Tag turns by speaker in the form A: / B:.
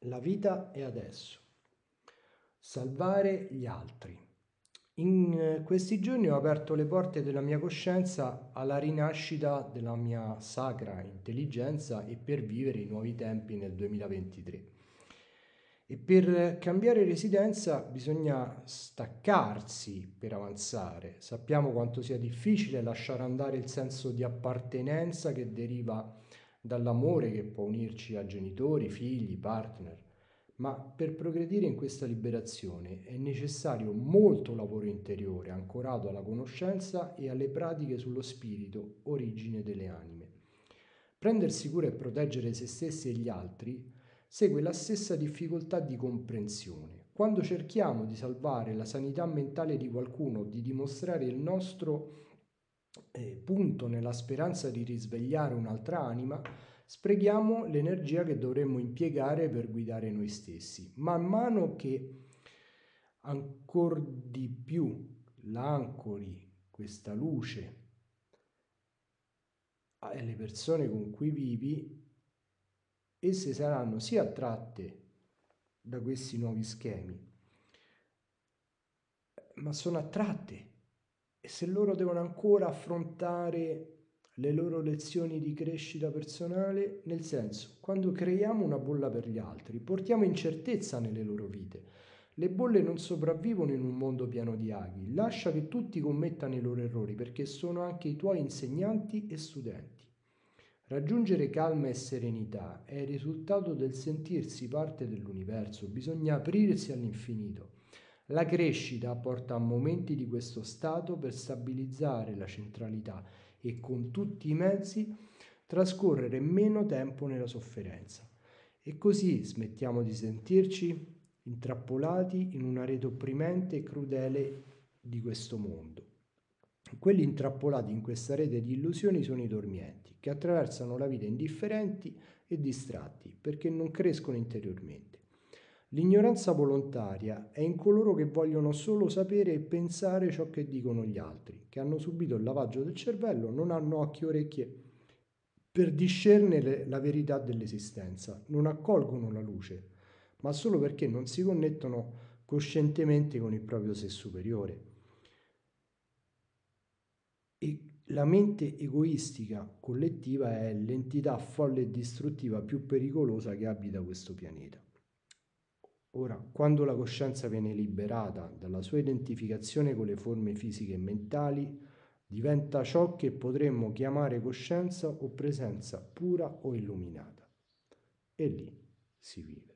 A: La vita è adesso. Salvare gli altri. In questi giorni ho aperto le porte della mia coscienza alla rinascita della mia sacra intelligenza e per vivere i nuovi tempi nel 2023. E per cambiare residenza bisogna staccarsi per avanzare. Sappiamo quanto sia difficile lasciare andare il senso di appartenenza che deriva dall'amore che può unirci a genitori, figli, partner. Ma per progredire in questa liberazione è necessario molto lavoro interiore, ancorato alla conoscenza e alle pratiche sullo spirito, origine delle anime. Prendersi cura e proteggere se stessi e gli altri segue la stessa difficoltà di comprensione. Quando cerchiamo di salvare la sanità mentale di qualcuno, di dimostrare il nostro eh, punto nella speranza di risvegliare un'altra anima, sprechiamo l'energia che dovremmo impiegare per guidare noi stessi. Man mano che ancora di più l'ancori questa luce alle persone con cui vivi, esse saranno sia attratte da questi nuovi schemi, ma sono attratte e se loro devono ancora affrontare le loro lezioni di crescita personale, nel senso, quando creiamo una bolla per gli altri, portiamo incertezza nelle loro vite. Le bolle non sopravvivono in un mondo pieno di aghi, lascia che tutti commettano i loro errori perché sono anche i tuoi insegnanti e studenti. Raggiungere calma e serenità è il risultato del sentirsi parte dell'universo, bisogna aprirsi all'infinito. La crescita porta a momenti di questo stato per stabilizzare la centralità e con tutti i mezzi trascorrere meno tempo nella sofferenza. E così smettiamo di sentirci intrappolati in una rete opprimente e crudele di questo mondo. Quelli intrappolati in questa rete di illusioni sono i dormienti, che attraversano la vita indifferenti e distratti perché non crescono interiormente. L'ignoranza volontaria è in coloro che vogliono solo sapere e pensare ciò che dicono gli altri, che hanno subito il lavaggio del cervello, non hanno occhi e orecchie per discernere la verità dell'esistenza, non accolgono la luce, ma solo perché non si connettono coscientemente con il proprio sé superiore. E la mente egoistica collettiva è l'entità folle e distruttiva più pericolosa che abita questo pianeta. Ora, quando la coscienza viene liberata dalla sua identificazione con le forme fisiche e mentali, diventa ciò che potremmo chiamare coscienza o presenza pura o illuminata. E lì si vive.